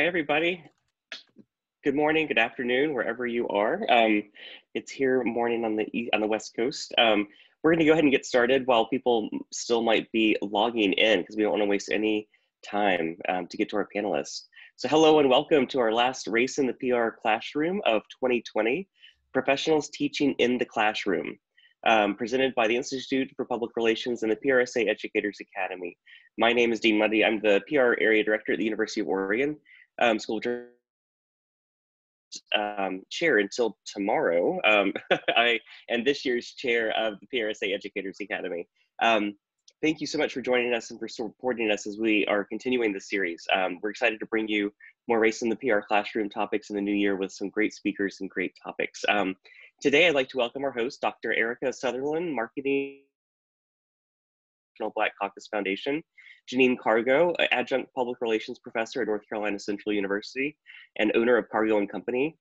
Hey, everybody. Good morning, good afternoon, wherever you are. Um, it's here morning on the on the West Coast. Um, we're going to go ahead and get started while people still might be logging in because we don't want to waste any time um, to get to our panelists. So hello and welcome to our last Race in the PR Classroom of 2020, Professionals Teaching in the Classroom, um, presented by the Institute for Public Relations and the PRSA Educators Academy. My name is Dean Mundy. I'm the PR Area Director at the University of Oregon um, School um, chair until tomorrow. Um, I am this year's chair of the PRSA Educators Academy. Um, thank you so much for joining us and for supporting us as we are continuing this series. Um, we're excited to bring you more race in the PR classroom topics in the new year with some great speakers and great topics. Um, today, I'd like to welcome our host, Dr. Erica Sutherland, Marketing Black Caucus Foundation, Janine Cargo, adjunct public relations professor at North Carolina Central University and owner of Cargo and Company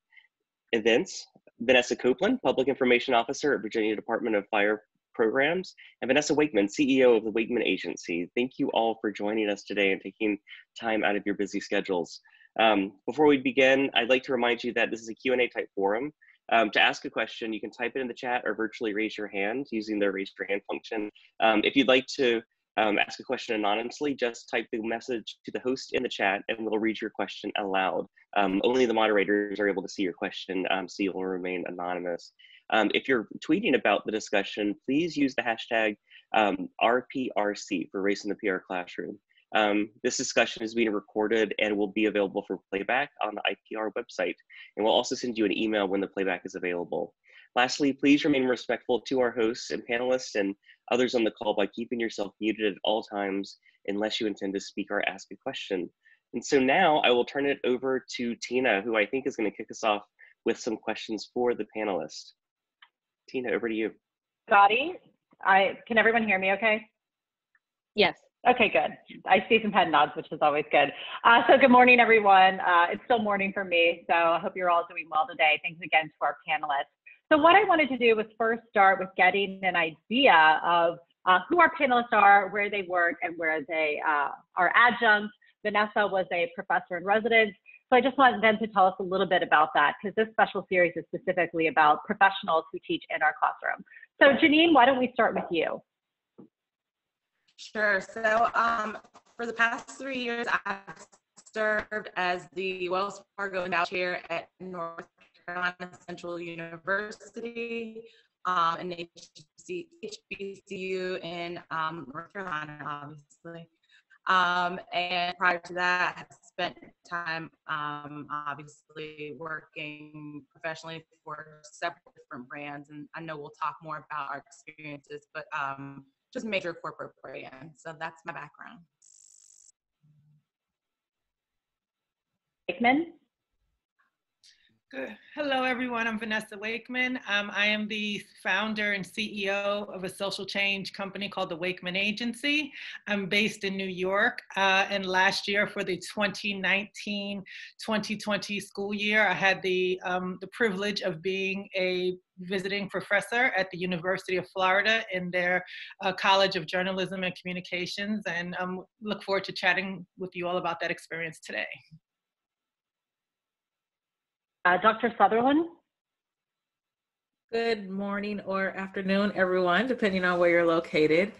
Events, Vanessa Copeland, public information officer at Virginia Department of Fire Programs, and Vanessa Wakeman, CEO of the Wakeman Agency. Thank you all for joining us today and taking time out of your busy schedules. Um, before we begin, I'd like to remind you that this is a Q&A type forum. Um, to ask a question, you can type it in the chat or virtually raise your hand using the raise your hand function. Um, if you'd like to um, ask a question anonymously, just type the message to the host in the chat and we'll read your question aloud. Um, only the moderators are able to see your question, um, so you'll remain anonymous. Um, if you're tweeting about the discussion, please use the hashtag RPRC for Race in the PR Classroom. Um, this discussion is being recorded and will be available for playback on the IPR website. And we'll also send you an email when the playback is available. Lastly, please remain respectful to our hosts and panelists and others on the call by keeping yourself muted at all times unless you intend to speak or ask a question. And so now I will turn it over to Tina, who I think is going to kick us off with some questions for the panelists. Tina, over to you. Scotty, I can everyone hear me okay? Yes. Okay, good. I see some head nods, which is always good. Uh, so good morning, everyone. Uh, it's still morning for me, so I hope you're all doing well today. Thanks again to our panelists. So what I wanted to do was first start with getting an idea of uh, who our panelists are, where they work, and where they uh, are adjuncts. Vanessa was a professor in residence. So I just want them to tell us a little bit about that because this special series is specifically about professionals who teach in our classroom. So Janine, why don't we start with you? Sure. So um, for the past three years, I've served as the Wells Fargo Endowed Chair at North Carolina Central University, um, and HBC, HBCU in um, North Carolina, obviously. Um, and prior to that, I spent time, um, obviously, working professionally for several different brands. And I know we'll talk more about our experiences, but um, just major corporate brands. So that's my background. Wakeman? Good. Hello, everyone. I'm Vanessa Wakeman. Um, I am the founder and CEO of a social change company called the Wakeman Agency. I'm based in New York. Uh, and last year, for the 2019-2020 school year, I had the, um, the privilege of being a visiting professor at the University of Florida in their uh, College of Journalism and Communications. And um, look forward to chatting with you all about that experience today. Uh, Dr. Sutherland? Good morning or afternoon, everyone, depending on where you're located.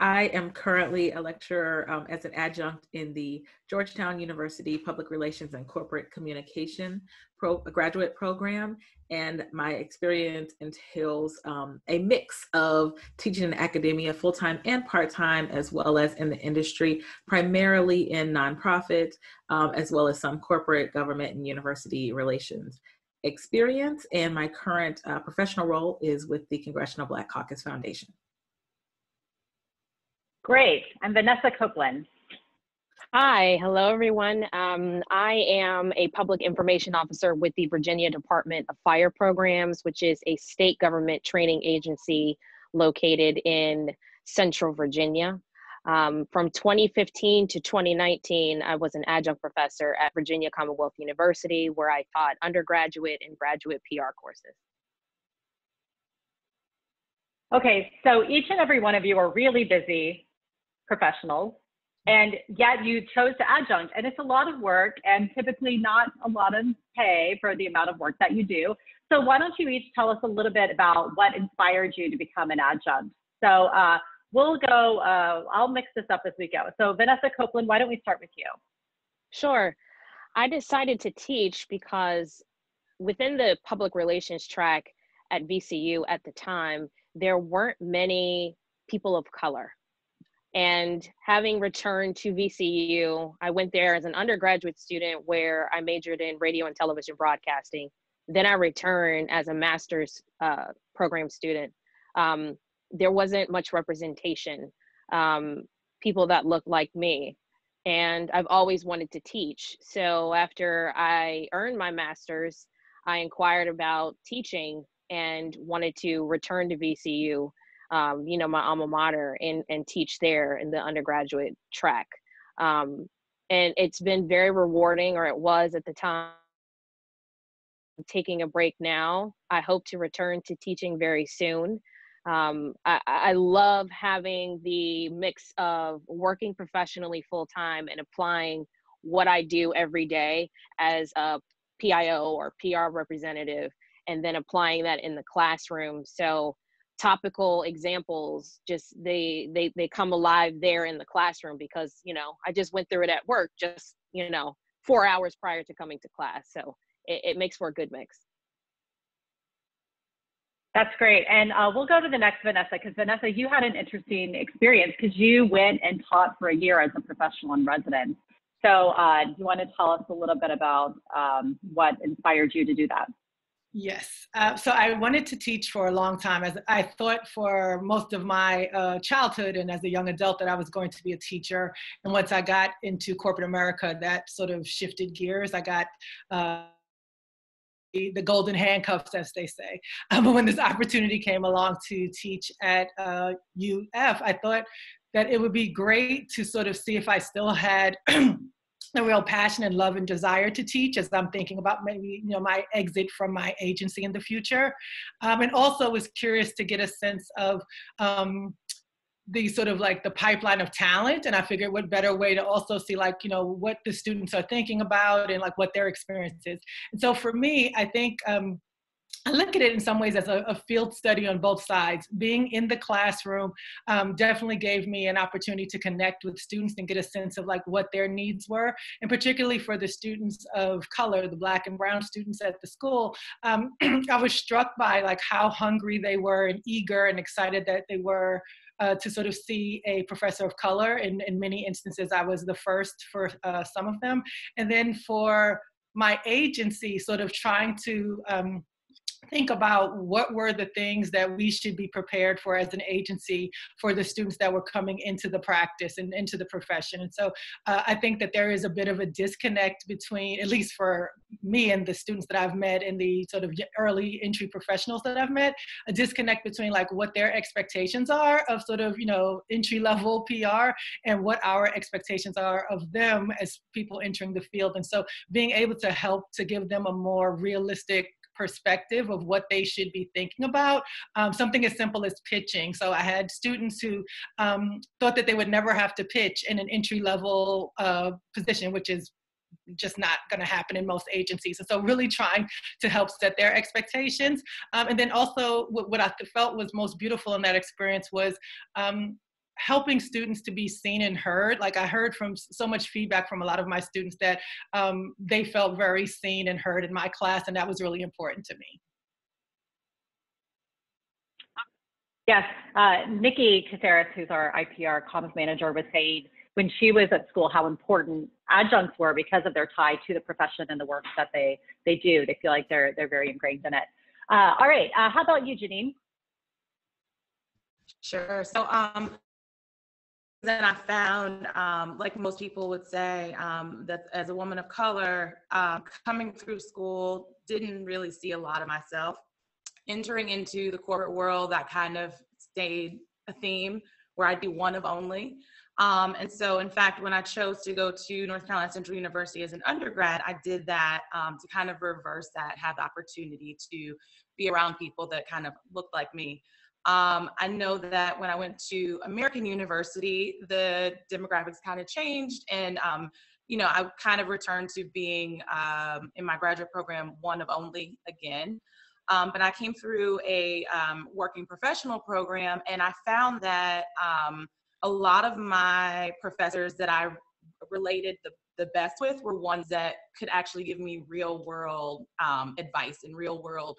I am currently a lecturer um, as an adjunct in the Georgetown University Public Relations and Corporate Communication pro graduate program. And my experience entails um, a mix of teaching in academia full-time and part-time, as well as in the industry, primarily in nonprofit, um, as well as some corporate, government, and university relations experience, and my current uh, professional role is with the Congressional Black Caucus Foundation. Great. I'm Vanessa Copeland. Hi, hello everyone. Um, I am a public information officer with the Virginia Department of Fire Programs, which is a state government training agency located in Central Virginia. Um, from 2015 to 2019, I was an adjunct professor at Virginia Commonwealth University, where I taught undergraduate and graduate PR courses. Okay, so each and every one of you are really busy professionals, and yet you chose to adjunct and it's a lot of work and typically not a lot of pay for the amount of work that you do so why don't you each tell us a little bit about what inspired you to become an adjunct so uh, we'll go uh, i'll mix this up as we go so vanessa copeland why don't we start with you sure i decided to teach because within the public relations track at vcu at the time there weren't many people of color and having returned to VCU, I went there as an undergraduate student where I majored in radio and television broadcasting. Then I returned as a master's uh, program student. Um, there wasn't much representation, um, people that looked like me. And I've always wanted to teach. So after I earned my master's, I inquired about teaching and wanted to return to VCU um, you know, my alma mater and, and teach there in the undergraduate track. Um, and it's been very rewarding, or it was at the time. I'm taking a break now. I hope to return to teaching very soon. Um, I, I, love having the mix of working professionally full time and applying what I do every day as a PIO or PR representative, and then applying that in the classroom. So topical examples just they they they come alive there in the classroom because you know i just went through it at work just you know four hours prior to coming to class so it, it makes for a good mix that's great and uh, we'll go to the next vanessa because vanessa you had an interesting experience because you went and taught for a year as a professional in residence so uh, do you want to tell us a little bit about um, what inspired you to do that Yes. Uh, so I wanted to teach for a long time. As I thought for most of my uh, childhood and as a young adult that I was going to be a teacher. And once I got into corporate America, that sort of shifted gears. I got uh, the golden handcuffs, as they say. Um, but when this opportunity came along to teach at UF, uh, I thought that it would be great to sort of see if I still had a real passion and love and desire to teach as I'm thinking about maybe you know my exit from my agency in the future, um, and also was curious to get a sense of um, the sort of like the pipeline of talent and i figured what better way to also see like you know what the students are thinking about and like what their experience is and so for me i think um, I look at it in some ways as a, a, field study on both sides. Being in the classroom um, definitely gave me an opportunity to connect with students and get a sense of like what their needs were, and particularly for the students of color, the black and brown students at the school. Um, I was struck by like how hungry they were and eager and excited that they were uh, to sort of see a professor of color. In, in many instances, I was the first for uh, some of them. And then for my agency, sort of trying to um, think about what were the things that we should be prepared for as an agency for the students that were coming into the practice and into the profession. And so uh, I think that there is a bit of a disconnect between, at least for me and the students that I've met and the sort of early entry professionals that I've met, a disconnect between like what their expectations are of sort of, you know, entry level PR and what our expectations are of them as people entering the field. And so being able to help to give them a more realistic perspective of what they should be thinking about. Um, something as simple as pitching. So I had students who um, thought that they would never have to pitch in an entry level uh, position, which is just not going to happen in most agencies. And so, really trying to help set their expectations. Um, and then also, what, what, I felt was most beautiful in that experience was um, helping students to be seen and heard. Like I heard from so much feedback from a lot of my students that um, they felt very seen and heard in my class, and that was really important to me. Yes, uh, Nikki Caceres, who's our IPR comms manager, was saying when she was at school how important adjuncts were because of their tie to the profession and the work that they they do. They feel like they're they're very ingrained in it. Uh, all right, uh, how about you, Janine? Sure. So um, then I found, um, like most people would say, um, that as a woman of color, uh, coming through school, didn't really see a lot of myself. Entering into the corporate world, that kind of stayed a theme where I'd be one of only. Um, and so, in fact, when I chose to go to North Carolina Central University as an undergrad, I did that um, to kind of reverse that, have the opportunity to be around people that kind of looked like me. Um, I know that when I went to American University, the demographics kind of changed, and um, you know, I kind of returned to being um, in my graduate program one of only again. Um, but I came through a um, working professional program, and I found that um, a lot of my professors that I related the, the best with were ones that could actually give me real world advice and real world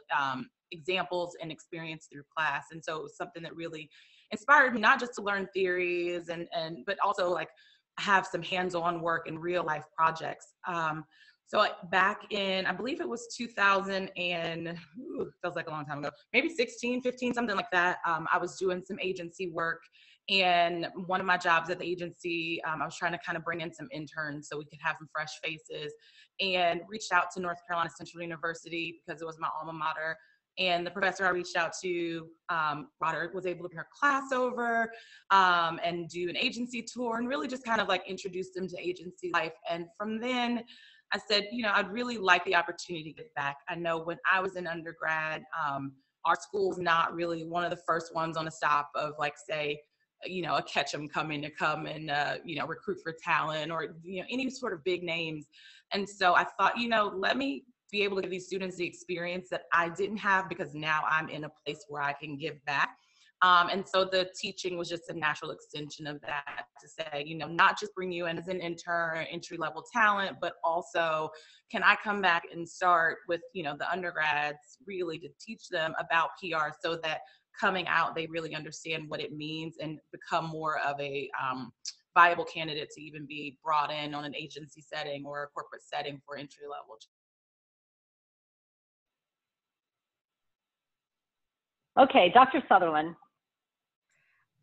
examples and experience through class. And so it was something that really inspired me, not just to learn theories and, and but also like have some hands-on work and real life projects. Um, so back in, I believe it was 2000 and ooh, feels like a long time ago, maybe 16, 15, something like that. Um, I was doing some agency work and one of my jobs at the agency, um, I was trying to kind of bring in some interns so we could have some fresh faces and reached out to North Carolina Central University because it was my alma mater and the professor I reached out to, um, Roderick, was able to bring her class over um, and do an agency tour and really just kind of like introduce them to agency life. And from then, I said, you know, I'd really like the opportunity to get back. I know when I was in undergrad, um, our school's not really one of the first ones on a stop of like, say, you know, a Ketchum coming to come and, uh, you know, recruit for talent or, you know, any sort of big names. And so I thought, you know, let me be able to give these students the experience that I didn't have because now I'm in a place where I can give back. Um, and so the teaching was just a natural extension of that to say, you know, not just bring you in as an intern, entry level talent, but also can I come back and start with, you know, the undergrads really to teach them about PR so that coming out they really understand what it means and become more of a um, viable candidate to even be brought in on an agency setting or a corporate setting for entry level Okay, Dr. Sutherland.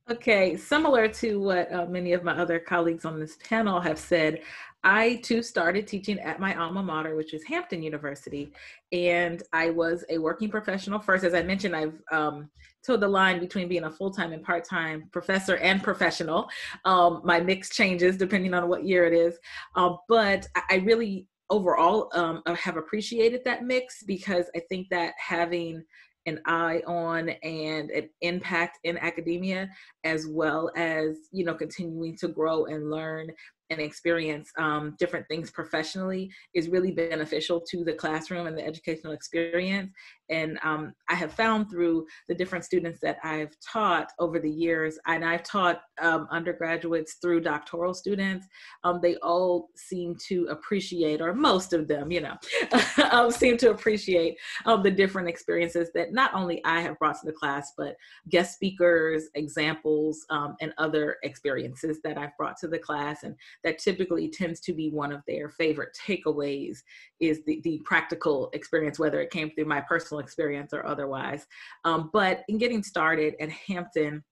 Okay, similar to what uh, many of my other colleagues on this panel have said, I too started teaching at my alma mater, which is Hampton University. And I was a working professional first. As I mentioned, I've um, told the line between being a full time and part time professor and professional. Um, my mix changes depending on what year it is. Uh, but I really overall um, have appreciated that mix because I think that having an eye on and an impact in academia as well as you know continuing to grow and learn and experience um, different things professionally is really beneficial to the classroom and the educational experience. And um, I have found through the different students that I've taught over the years, and I've taught um, undergraduates through doctoral students, um, they all seem to appreciate, or most of them, you know, um, seem to appreciate um, the different experiences that not only I have brought to the class, but guest speakers, examples, and other experiences that I've brought to the class. And that typically tends to be one of their favorite takeaways is the, the practical experience, whether it came through my personal experience or otherwise. Um, but in getting started at Hampton,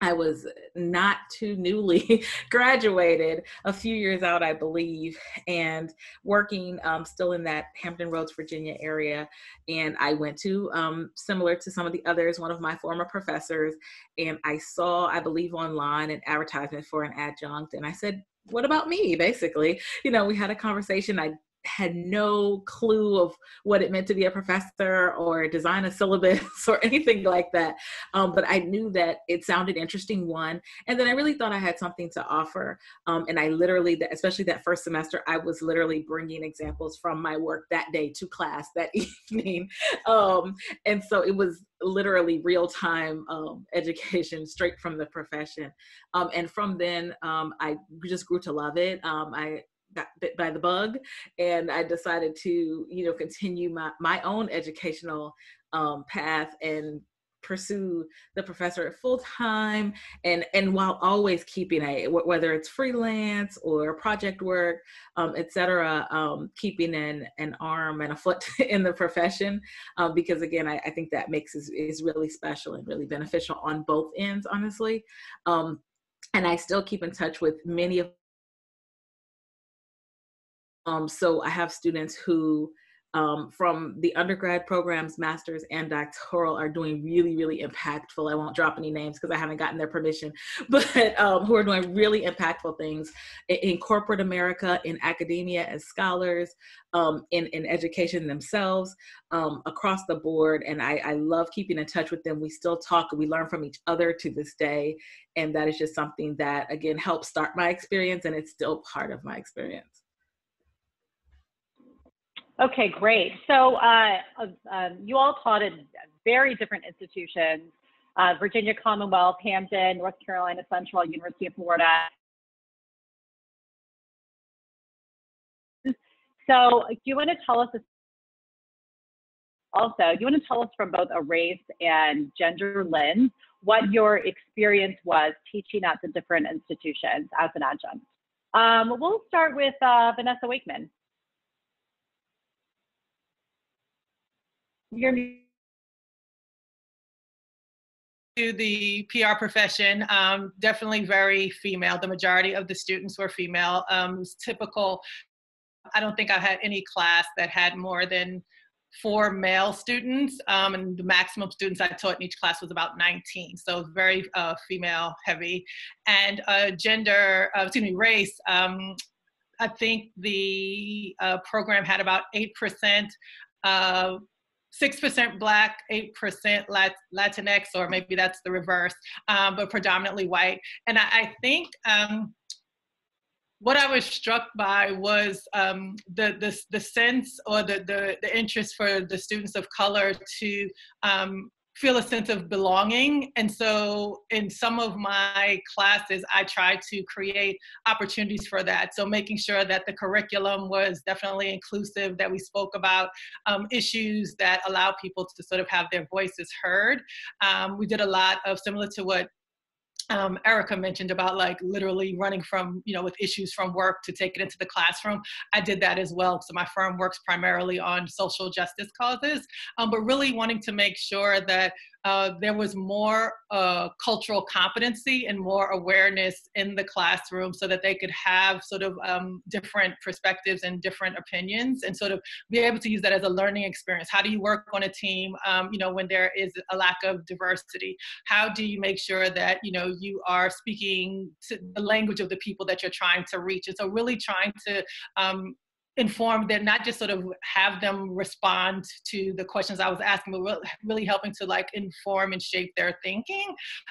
I was not too newly graduated, a few years out, I believe, and working um, still in that Hampton Roads, Virginia area. And I went to, um, similar to some of the others, one of my former professors, and I saw, I believe, online an advertisement for an adjunct. And I said, what about me basically? You know we had a conversation i had no clue of what it meant to be a professor or design a syllabus or anything like that. Um, but I knew that it sounded interesting, one. And then I really thought I had something to offer. Um, and I literally, especially that first semester, I was literally bringing examples from my work that day to class that evening. Um, and so it was literally real time um, education straight from the profession. Um, and from then, um, I just grew to love it. Um, I got bit by the bug and I decided to, you know, continue my, my own educational um, path and pursue the professor at full time and and while always keeping a whether it's freelance or project work um, etc um, keeping an an arm and a foot in the profession um, because again I, I, think that makes is, is really special and really beneficial on both ends honestly. Um, and I still keep in touch with many of um, so I have students who um, from the undergrad programs, masters, and doctoral are doing really, really impactful. I won't drop any names because I haven't gotten their permission, but um, who are doing really impactful things in, in, corporate America, in academia as scholars, um, in, in education themselves, um, across the board. And I, I love keeping in touch with them. We still talk, we learn from each other to this day. And that is just something that, again, helps start my experience, and it's still part of my experience. Okay, great. So uh, um, you all taught at very different institutions, uh, Virginia Commonwealth, Hampton, North Carolina Central, University of Florida. So do you want to tell us, also, do you want to tell us from both a race and gender lens, what your experience was teaching at the different institutions as an adjunct? Um, we'll start with uh, Vanessa Wakeman. You're to the PR profession, um, definitely very female. The majority of the students were female. Um, it was typical. I don't think I had any class that had more than four male students, um, and the maximum students I taught in each class was about 19. So very uh, female heavy. And uh, gender, uh, excuse me, race. Um, I think the uh, program had about 8% 6% Black, 8% Lat- Latinx, or maybe that's the reverse, um, but predominantly white. And I, I think um, what I was struck by was um, the, the, the sense or the, the, the interest for the students of color to um, feel a sense of belonging. And so in some of my classes, I try to create opportunities for that. So making sure that the curriculum was definitely inclusive, that we spoke about um, issues that allow people to sort of have their voices heard. Um, we did a lot of similar to what um, Erica mentioned about like literally running from, you know, with issues from work to take it into the classroom. I did that as well. So my firm works primarily on social justice causes, um, but really wanting to make sure that uh, there was more uh, cultural competency and more awareness in the classroom so that they could have sort of um, different perspectives and different opinions and sort of be able to use that as a learning experience. How do you work on a team, um, you know, when there is a lack of diversity? How do you make sure that, you know, you are speaking to the language of the people that you're trying to reach? And so really trying to um, inform them, not just sort of have them respond to the questions I was asking, but really helping to like inform and shape their thinking.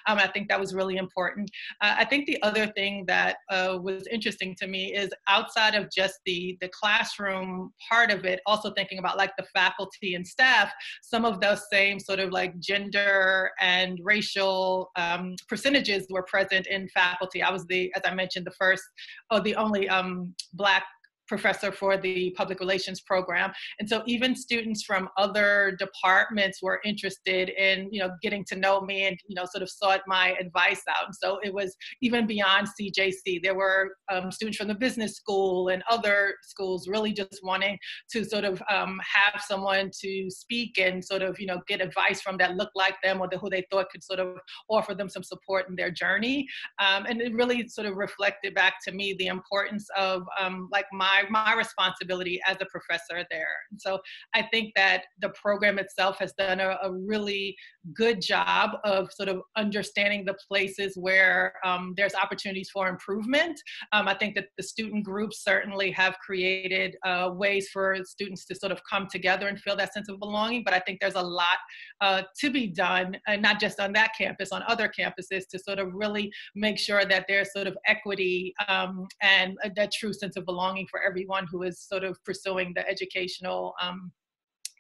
Um, I think that was really important. Uh, I think the other thing that uh, was interesting to me is outside of just the, the classroom part of it, also thinking about like the faculty and staff, some of those same sort of like gender and racial um, percentages were present in faculty. I was the, as I mentioned, the first, oh, the only um, Black professor for the public relations program. And so even students from other departments were interested in, you know, getting to know me and, you know, sort of sought my advice out. And so it was even beyond CJC. There were um, students from the business school and other schools really just wanting to sort of um, have someone to speak and sort of, you know, get advice from that looked like them or the, who they thought could sort of offer them some support in their journey. Um, and it really sort of reflected back to me the importance of um, like my my, my responsibility as a professor there. So I think that the program itself has done a, a really good job of sort of understanding the places where um, there's opportunities for improvement. Um, I think that the student groups certainly have created uh, ways for students to sort of come together and feel that sense of belonging, but I think there's a lot uh, to be done, and not just on that campus, on other campuses to sort of really make sure that there's sort of equity um, and that true sense of belonging for everyone who is sort of pursuing the educational um,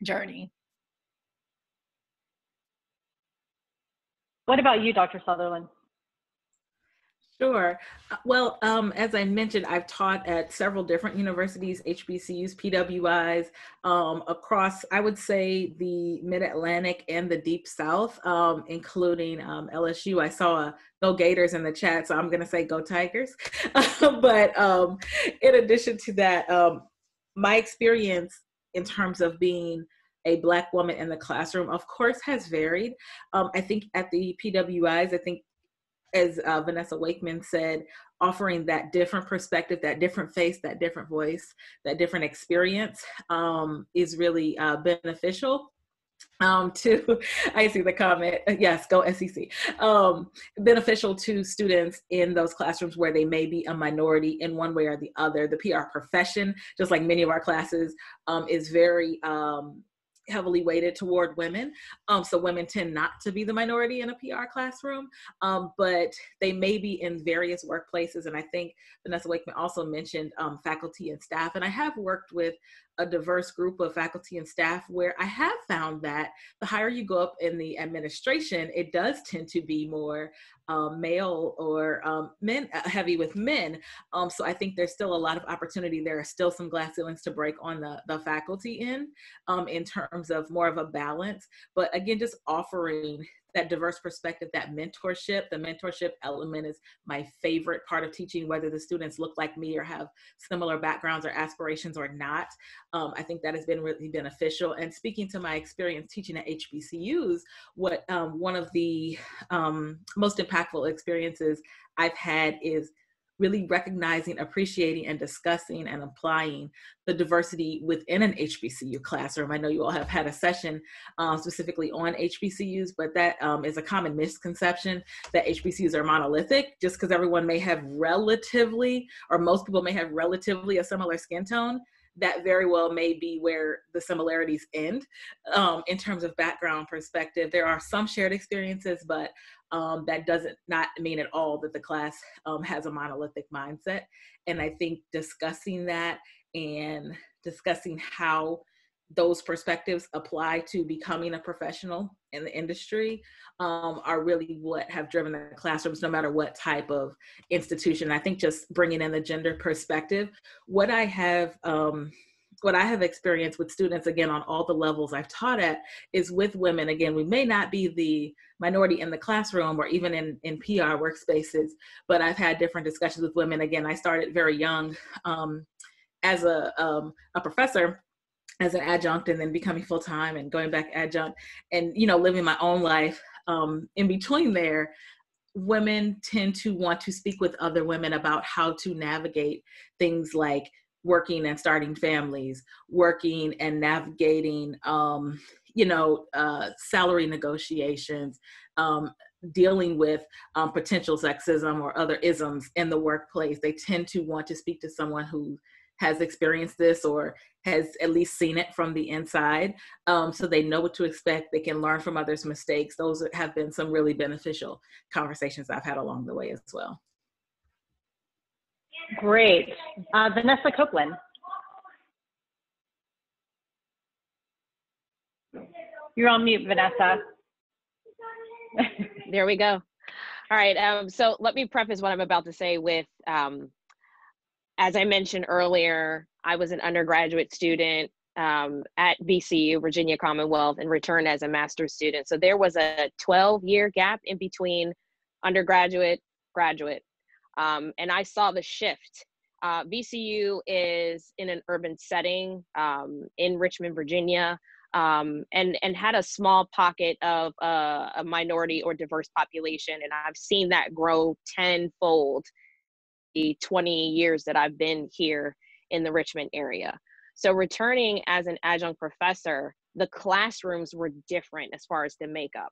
journey. What about you, Dr. Sutherland? Sure. Uh, well, um, as I mentioned, I've taught at several different universities, HBCUs, PWIs, um, across, I would say, the Mid Atlantic and the Deep South, um, including um, LSU. I saw a Go Gators in the chat, so I'm going to say Go Tigers. but um, in addition to that, um, my experience in terms of being a black woman in the classroom of course has varied um, i think at the pwis i think as uh, Vanessa Wakeman said, offering that different perspective, that different face, that different voice, that different experience um, is really uh, beneficial um, to I see the comment. Yes, go SEC. Um, beneficial to students in those classrooms where they may be a minority in one way or the other. The PR profession, just like many of our classes, um, is very um, heavily weighted toward women. Um, so women tend not to be the minority in a PR classroom, um, but they may be in various workplaces. And I think Vanessa Wakeman also mentioned um, faculty and staff. And I have worked with a diverse group of faculty and staff where I have found that the higher you go up in the administration, it does tend to be more um, male or um, men uh, heavy with men. Um, so I think there's still a lot of opportunity. There are still some glass ceilings to break on the, the faculty end um, in terms of more of a balance. But again, just offering that diverse perspective, that mentorship. The mentorship element is my favorite part of teaching, whether the students look like me or have similar backgrounds or aspirations or not. Um, I think that has been really beneficial. And speaking to my experience teaching at HBCUs, what um, one of the um, most impactful experiences I've had is really recognizing, appreciating, and discussing and applying the diversity within an HBCU classroom. I know you all have had a session uh, specifically on HBCUs, but that um, is a common misconception that HBCUs are monolithic just because everyone may have relatively, or most people may have relatively a similar skin tone that very well may be where the similarities end um, in terms of background perspective. There are some shared experiences, but um, that doesn't not mean at all that the class um, has a monolithic mindset. And I think discussing that and discussing how those perspectives apply to becoming a professional in the industry um, are really what have driven the classrooms no matter what type of institution i think just bringing in the gender perspective what i have um, what i have experienced with students again on all the levels i've taught at is with women. Again we may not be the minority in the classroom or even in, in pr workspaces but i've had different discussions with women. Again i started very young um, as a, um, a professor as an adjunct and then becoming full time and going back adjunct and you know living my own life um, in between there women tend to want to speak with other women about how to navigate things like working and starting families working and navigating um, you know uh, salary negotiations um, dealing with um, potential sexism or other isms in the workplace. They tend to want to speak to someone who has experienced this or has at least seen it from the inside um, so they know what to expect. They can learn from others mistakes. Those have been some really beneficial conversations i've had along the way as well great uh, vanessa copeland you're on mute vanessa there we go all right um, so let me preface what i'm about to say with um, as I mentioned earlier, I was an undergraduate student um, at VCU, Virginia Commonwealth, and returned as a master's student. So there was a 12 year gap in between undergraduate, graduate. Um, and I saw the shift. Uh, VCU is in an urban setting um, in Richmond, Virginia, um, and, and had a small pocket of uh, a minority or diverse population. And I've seen that grow tenfold the 20 years that I've been here in the Richmond area. So, returning as an adjunct professor, the classrooms were different as far as the makeup.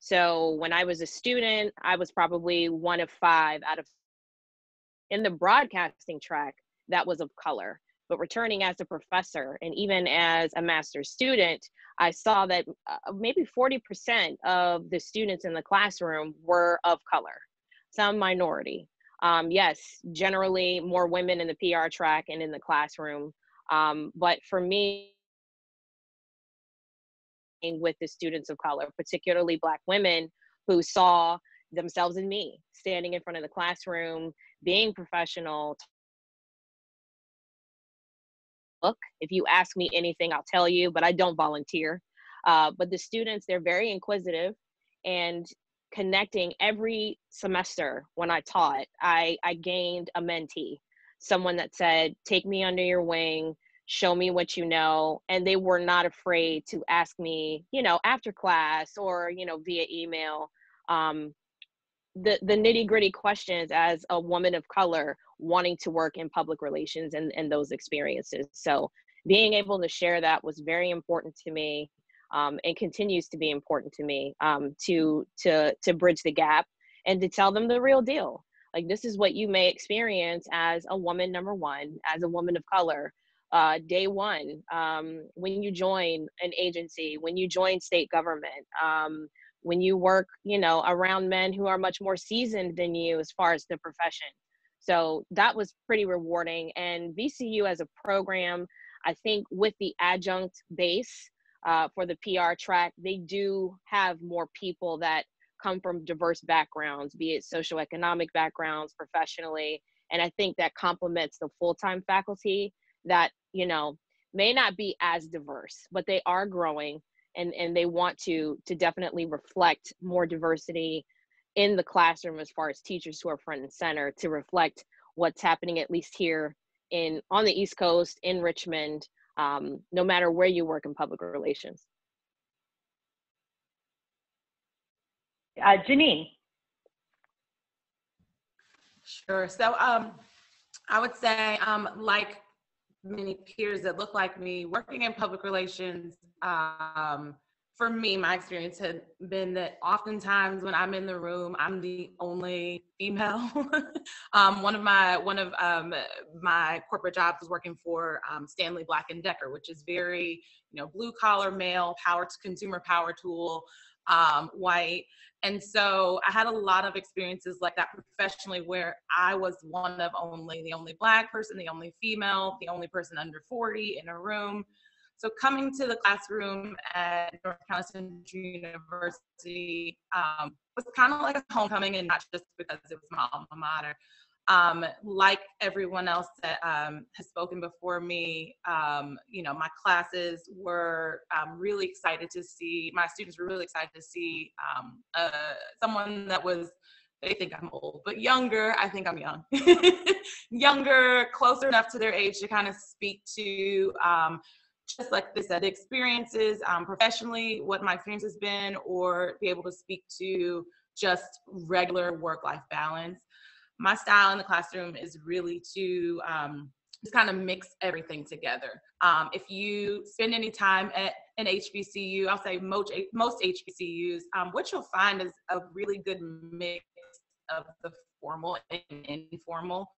So, when I was a student, I was probably one of five out of in the broadcasting track that was of color. But returning as a professor and even as a master's student, I saw that uh, maybe 40% of the students in the classroom were of color, some minority um, yes, generally more women in the PR track and in the classroom. Um, but for me, with the students of color, particularly Black women who saw themselves in me standing in front of the classroom, being professional. Look, if you ask me anything, I'll tell you, but I don't volunteer. Uh, but the students, they're very inquisitive and connecting every semester when I taught, I, I gained a mentee, someone that said, Take me under your wing, show me what you know. And they were not afraid to ask me, you know, after class or, you know, via email, um, the the nitty gritty questions as a woman of color wanting to work in public relations and and those experiences. So being able to share that was very important to me. Um, and continues to be important to me um, to to to bridge the gap and to tell them the real deal like this is what you may experience as a woman number one as a woman of color uh, day one um, when you join an agency when you join state government um, when you work you know around men who are much more seasoned than you as far as the profession. So that was pretty rewarding. And vcu as a program i think with the adjunct base uh, for the pr track they do have more people that come from diverse backgrounds, be it socioeconomic backgrounds, professionally. And I think that complements the full time faculty that, you know, may not be as diverse, but they are growing and, and they want to to definitely reflect more diversity in the classroom as far as teachers who are front and center to reflect what's happening at least here in on the East Coast in Richmond, um, no matter where you work in public relations. Uh, Janine. Sure. So um, I would say, um, like many peers that look like me, working in public relations, um, for me, my experience had been that oftentimes when I'm in the room, I'm the only female. um, one of my one of um, my corporate jobs was working for um, Stanley Black and Decker, which is very you know blue collar male power consumer power tool um, white. And so I had a lot of experiences like that professionally where I was one of only the only black person, the only female, the only person under 40 in a room. So coming to the classroom at North Carolina Central University um, was kind of like a homecoming and not just because it was my alma mater um, like everyone else that um, has spoken before me, um, you know, my classes were um, really excited to see, my students were really excited to see um, uh, someone that was, they think I'm old, but younger, I think I'm young. younger, closer enough to their age to kind of speak to um, just like this, the experiences professionally, what my experience has been, or be able to speak to just regular work-life balance my style in the classroom is really to um, just kind of mix everything together. Um, if you spend any time at an HBCU, I'll say most, most HBCUs, um, what you'll find is a really good mix of the formal and informal.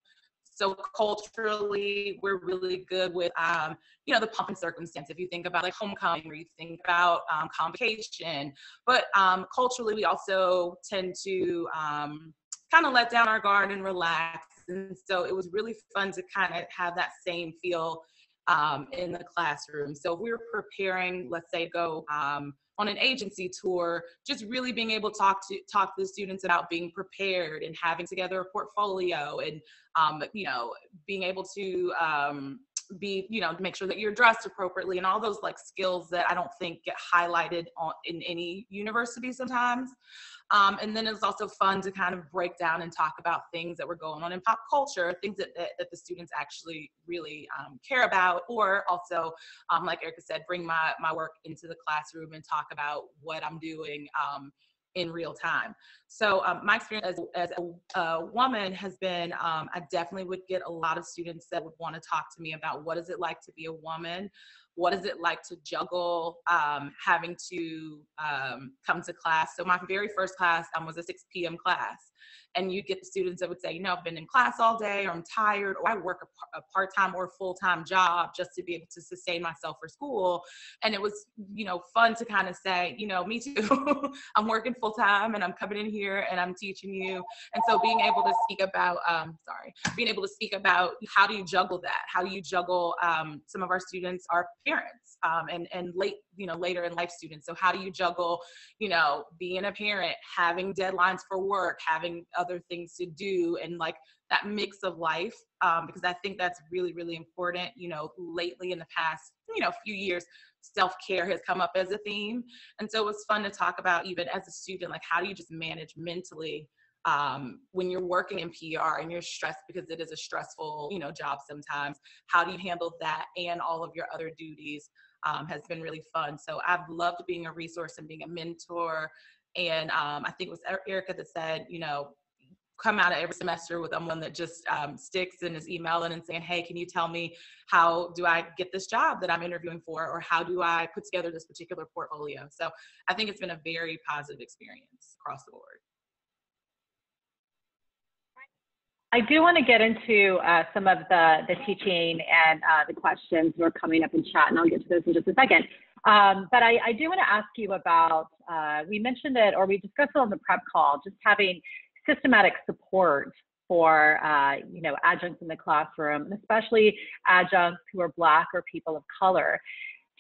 So culturally, we're really good with, um, you know, the pomp and circumstance. If you think about like homecoming, or you think about um, convocation, but um, culturally, we also tend to um, kind of let down our guard and relax. And so it was really fun to kind of have that same feel um, in the classroom. So we were preparing, let's say, go um, on an agency tour, just really being able to talk to talk to the students about being prepared and having together a portfolio and um, you know being able to um, be you know to make sure that you're dressed appropriately and all those like skills that I don't think get highlighted on in any university sometimes. Um, and then it's also fun to kind of break down and talk about things that were going on in pop culture, things that, that, that the students actually really um, care about, or also, um, like Erica said, bring my, my work into the classroom and talk about what I'm doing um, in real time. So um, my experience as, as a, a, woman has been, um, I definitely would get a lot of students that would want to talk to me about what is it like to be a woman? What is it like to juggle um, having to um, come to class so my very first class um, was a 6 p.m class and you'd get the students that would say, you know, I've been in class all day, or I'm tired, or I work a, part-time or full-time job just to be able to sustain myself for school. And it was, you know, fun to kind of say, you know, me too. I'm working full-time and I'm coming in here and I'm teaching you. And so being able to speak about, um, sorry, being able to speak about how do you juggle that? How do you juggle um, some of our students are parents um, and and late, you know, later in life students. So how do you juggle, you know, being a parent, having deadlines for work, having other things to do and like that mix of life? Um, because i think that's really really important. You know lately in the past you know few years self-care has come up as a theme. And so it was fun to talk about even as a student like how do you just manage mentally um, when you're working in PR and you're stressed because it is a stressful, you know, job sometimes. How do you handle that and all of your other duties um, has been really fun. So I've loved being a resource and being a mentor And um, I think it was Erica that said, you know, come out of every semester with someone that just um, sticks and is emailing and saying, hey, can you tell me how do I get this job that I'm interviewing for, or how do I put together this particular portfolio? So I think it's been a very positive experience across the board. I do want to get into uh, some of the, the teaching and uh, the questions that are coming up in chat, and I'll get to those in just a second. Um, but I, I, do want to ask you about, uh, we mentioned it, or we discussed it on the prep call, just having systematic support for, uh, you know, adjuncts in the classroom, and especially adjuncts who are Black or people of color.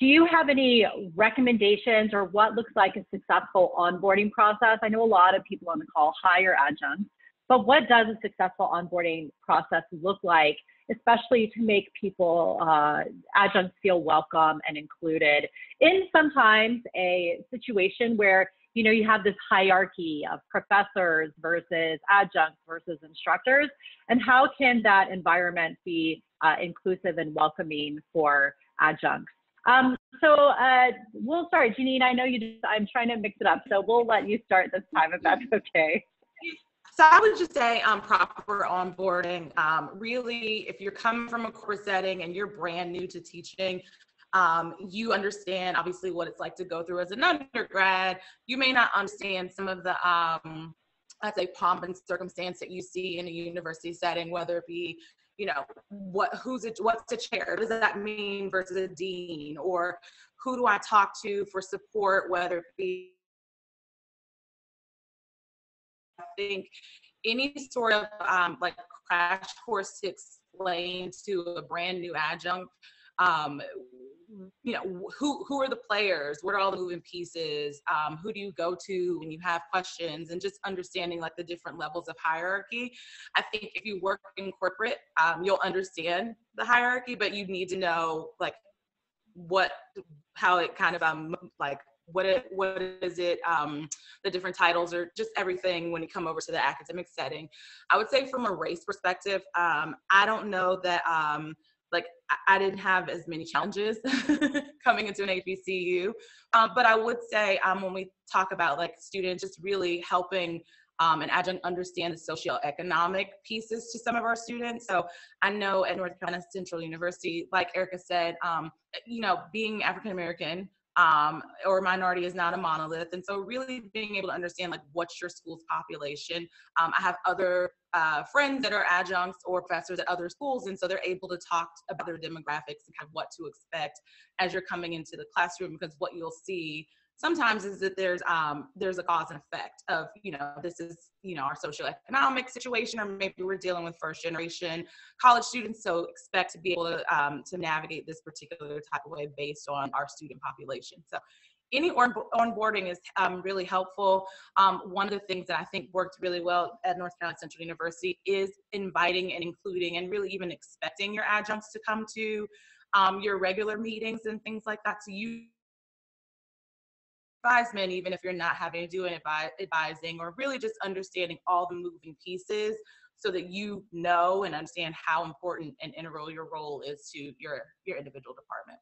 Do you have any recommendations or what looks like a successful onboarding process? I know a lot of people on the call hire adjuncts. But what does a successful onboarding process look like, especially to make people, uh, adjuncts feel welcome and included in sometimes a situation where you know, you have this hierarchy of professors versus adjuncts versus instructors, and how can that environment be uh, inclusive and welcoming for adjuncts? Um, so uh, we'll start, Janine. I know you. Just, I'm trying to mix it up, so we'll let you start this time if that's okay. So I would just say um, proper onboarding. Um, really, if you're coming from a course setting and you're brand new to teaching, um, you understand obviously what it's like to go through as an undergrad. You may not understand some of the um, I'd say pomp and circumstance that you see in a university setting, whether it be, you know, what who's it, what's a chair? Does that mean versus a dean? Or who do I talk to for support, whether it be think any sort of um, like crash course to explain to a brand new adjunct um, you know who who are the players? What are all the moving pieces? Um, who do you go to when you have questions? And just understanding like the different levels of hierarchy. I think if you work in corporate um, you'll understand the hierarchy but you need to know like what how it kind of um like what it, what is it um, the different titles or just everything when you come over to the academic setting i would say from a race perspective um, i don't know that um, like I, didn't have as many challenges coming into an hbcu um, but i would say um, when we talk about like students just really helping um, and adjunct understand the socioeconomic pieces to some of our students. So I know at North Carolina Central University, like Erica said, um, you know, being African American, um, or minority is not a monolith. And so really being able to understand like what's your school's population. Um, I have other uh, friends that are adjuncts or professors at other schools. And so they're able to talk about their demographics and kind of what to expect as you're coming into the classroom because what you'll see sometimes is that there's um, there's a cause and effect of you know this is you know our socioeconomic situation or maybe we're dealing with first generation college students so expect to be able to um, to navigate this particular type of way based on our student population so any onboarding is um, really helpful. Um, one of the things that I think worked really well at North Carolina Central University is inviting and including and really even expecting your adjuncts to come to um, your regular meetings and things like that. So you advisement, even if you're not having to do an advi- advising or really just understanding all the moving pieces so that you know and understand how important and integral your role is to your, your individual department.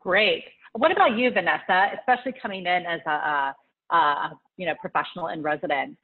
Great. What about you, Vanessa, especially coming in as a, a, a you know, professional in residence?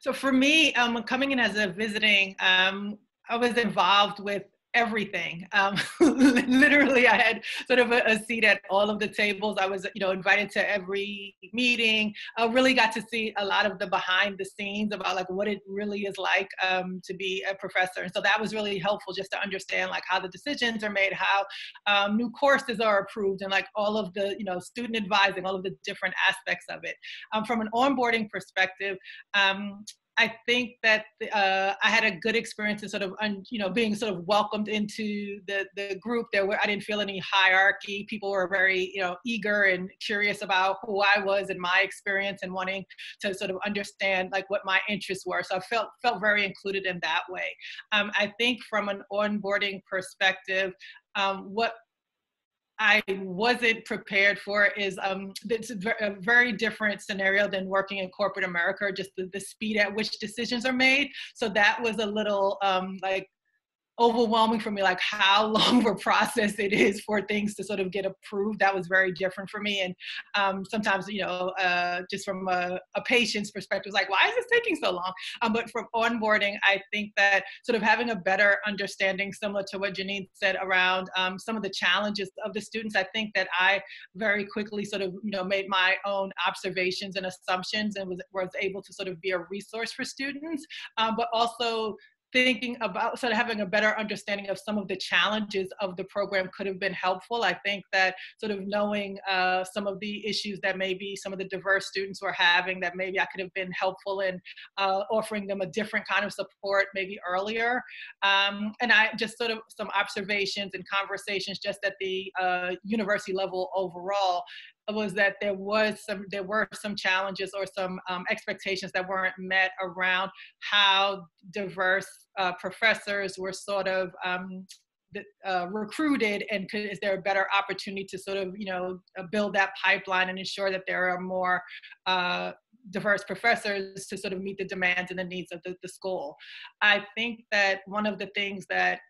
So for me, um, coming in as a visiting, um, I was involved with everything. Um, literally, I had sort of a, a, seat at all of the tables. I was, you know, invited to every meeting. I really got to see a lot of the behind the scenes about like what it really is like um, to be a professor. And so that was really helpful just to understand like how the decisions are made, how um, new courses are approved, and like all of the, you know, student advising, all of the different aspects of it. Um, from an onboarding perspective, um, I think that uh, I had a good experience in sort of, you know, being sort of welcomed into the, the group. There were, I didn't feel any hierarchy. People were very, you know, eager and curious about who I was and my experience and wanting to sort of understand like what my interests were. So I felt, felt very included in that way. Um, I think from an onboarding perspective, um, what I wasn't prepared for is um, it's a very different scenario than working in corporate America, just the, the speed at which decisions are made. So that was a little um, like overwhelming for me like how long of a process it is for things to sort of get approved. That was very different for me. And um, sometimes you know uh, just from a, a, patient's perspective like why is this taking so long? Um, but from onboarding i think that sort of having a better understanding similar to what janine said around um, some of the challenges of the students i think that i very quickly sort of you know made my own observations and assumptions and was, was able to sort of be a resource for students. Um, but also thinking about sort of having a better understanding of some of the challenges of the program could have been helpful. I think that sort of knowing uh, some of the issues that maybe some of the diverse students were having, that maybe I could have been helpful in uh, offering them a different kind of support maybe earlier. Um, and I just sort of some observations and conversations just at the uh, university level overall was that there was some there were some challenges or some um, expectations that weren't met around how diverse uh, professors were sort of um, uh, recruited and could, is there a better opportunity to sort of you know uh, build that pipeline and ensure that there are more uh, diverse professors to sort of meet the demands and the needs of the, the school? I think that one of the things that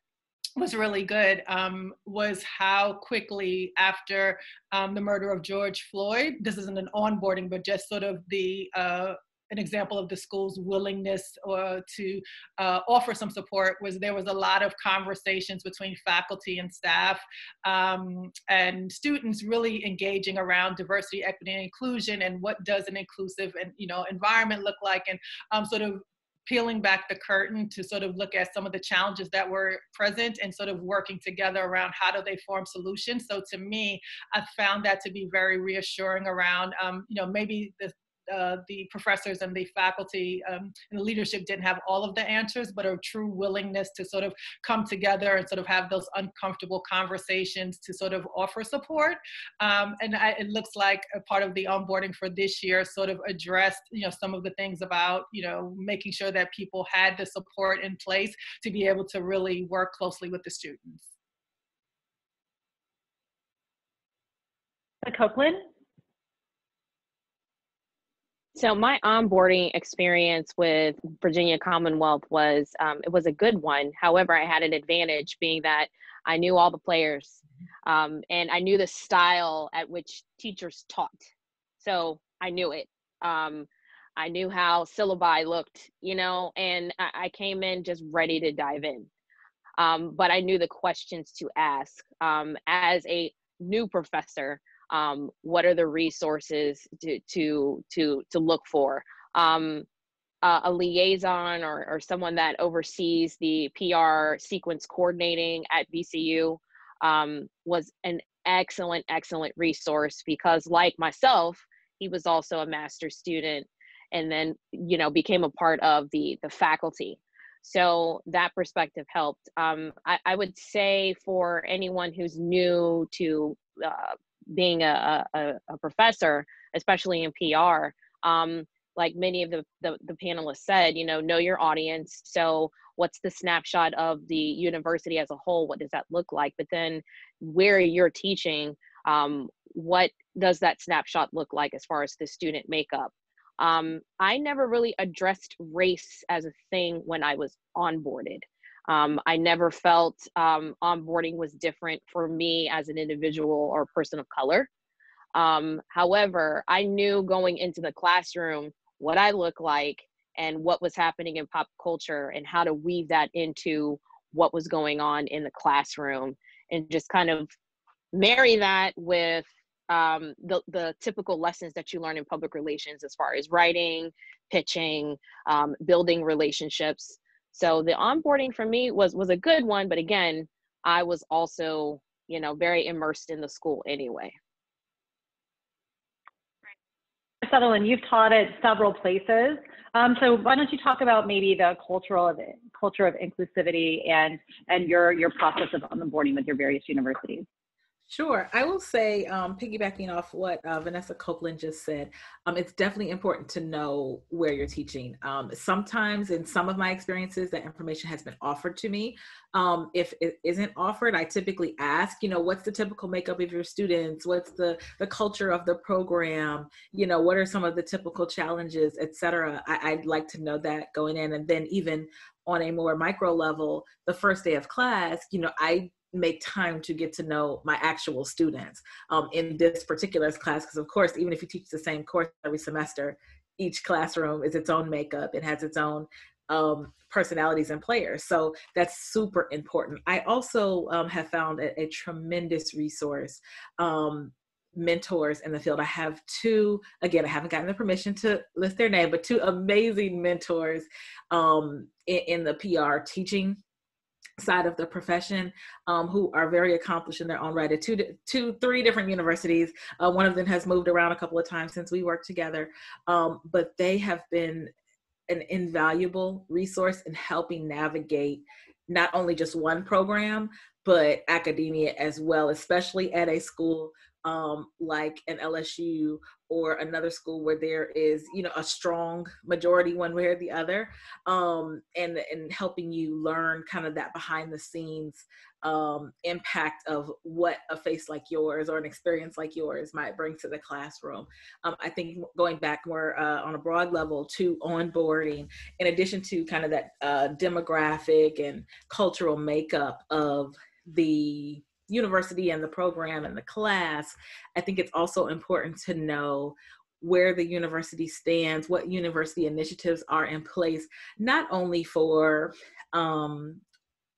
was really good um, was how quickly after um, the murder of George Floyd, this isn't an onboarding, but just sort of the uh, an example of the school's willingness uh, to uh, offer some support was there was a lot of conversations between faculty and staff um, and students really engaging around diversity, equity, and inclusion and what does an inclusive and you know environment look like and um, sort of peeling back the curtain to sort of look at some of the challenges that were present and sort of working together around how do they form solutions. So to me, I found that to be very reassuring around, um, you know, maybe the uh, the professors and the faculty um, and the leadership didn't have all of the answers, but a true willingness to sort of come together and sort of have those uncomfortable conversations to sort of offer support. Um, and I, it looks like a part of the onboarding for this year sort of addressed, you know, some of the things about, you know, making sure that people had the support in place to be able to really work closely with the students. Copeland? So my onboarding experience with Virginia Commonwealth was um, it was a good one. However, I had an advantage being that I knew all the players um, and I knew the style at which teachers taught. So I knew it. Um, I knew how syllabi looked, you know, and I, I came in just ready to dive in. Um, but I knew the questions to ask. Um, as a new professor, um, what are the resources to to to to look for? Um, uh, a liaison or, or someone that oversees the pr sequence coordinating at vcu um, was an excellent excellent resource because like myself he was also a master student and then you know became a part of the the faculty. So that perspective helped. Um, I, I, would say for anyone who's new to uh, being a, a, a professor, especially in PR, um, like many of the, the, the panelists said, you know, know your audience. So what's the snapshot of the university as a whole? What does that look like? But then where you're teaching, um, what does that snapshot look like as far as the student makeup? Um, I never really addressed race as a thing when I was onboarded. Um, I never felt um, onboarding was different for me as an individual or person of color. Um, however, I knew going into the classroom what I look like and what was happening in pop culture and how to weave that into what was going on in the classroom and just kind of marry that with um, the, the typical lessons that you learn in public relations as far as writing, pitching, um, building relationships. So the onboarding for me was was a good one, but again, I was also, you know, very immersed in the school anyway. Sutherland, you've taught at several places. Um, so why don't you talk about maybe the cultural of it, culture of inclusivity and and your your process of onboarding with your various universities? Sure. I will say, um, piggybacking off what uh, Vanessa Copeland just said, um, it's definitely important to know where you're teaching. Um, sometimes, in some of my experiences, that information has been offered to me. Um, if it isn't offered, I typically ask, you know, what's the typical makeup of your students? What's the the culture of the program? You know, what are some of the typical challenges, et cetera? I, I'd like to know that going in, and then even on a more micro level, the first day of class, you know, I make time to get to know my actual students um, in this particular class because of course even if you teach the same course every semester each classroom is its own makeup it has its own um, personalities and players so that's super important. I also um, have found a, a tremendous resource um, mentors in the field. I have two again i haven't gotten the permission to list their name but two amazing mentors um, in, in the pr teaching side of the profession um, who are very accomplished in their own right at two, two three different universities. Uh, one of them has moved around a couple of times since we worked together. Um, but they have been an invaluable resource in helping navigate not only just one program but academia as well especially at a school um, like an LSU or another school where there is, you know, a strong majority one way or the other, um, and and helping you learn kind of that behind the scenes um, impact of what a face like yours or an experience like yours might bring to the classroom. Um, I think going back more uh, on a broad level to onboarding, in addition to kind of that uh, demographic and cultural makeup of the university and the program and the class, I think it's also important to know where the university stands, what university initiatives are in place, not only for um,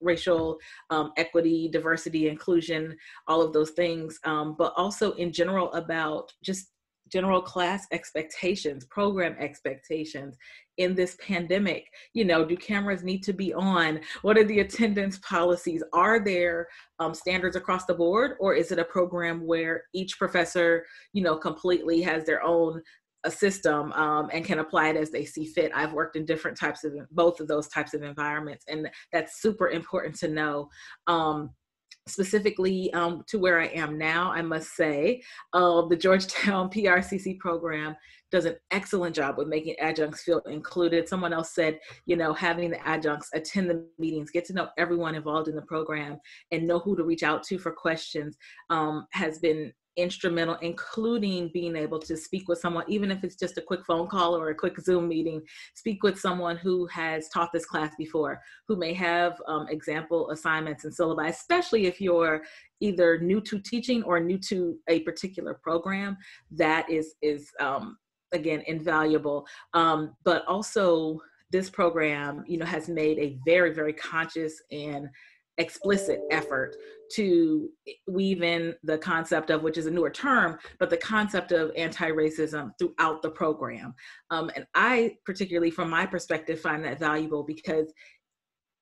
racial um, equity, diversity, inclusion, all of those things, um, but also in general about just general class expectations, program expectations in this pandemic. You know, do cameras need to be on? What are the attendance policies? Are there um, standards across the board, or is it a program where each professor, you know, completely has their own a system um, and can apply it as they see fit. I've worked in different types of both of those types of environments, and that's super important to know. Um, specifically um, to where I am now, I must say, uh, the Georgetown PRCC program does an excellent job with making adjuncts feel included. Someone else said, you know, having the adjuncts attend the meetings, get to know everyone involved in the program, and know who to reach out to for questions um, has been instrumental, including being able to speak with someone, even if it's just a quick phone call or a quick Zoom meeting, speak with someone who has taught this class before, who may have um, example assignments and syllabi, especially if you're either new to teaching or new to a particular program, that is, is um, again, invaluable. Um, but also this program, you know, has made a very, very conscious and explicit effort to weave in the concept of which is a newer term but the concept of anti-racism throughout the program. Um, and i particularly from my perspective find that valuable because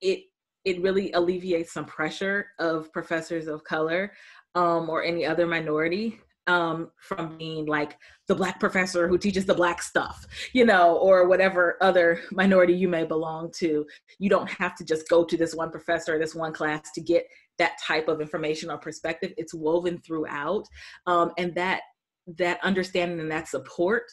it it really alleviates some pressure of professors of color um, or any other minority um, from being like the black professor who teaches the black stuff, you know, or whatever other minority you may belong to. You don't have to just go to this one professor or this one class to get that type of information or perspective. It's woven throughout, um, and that that understanding and that support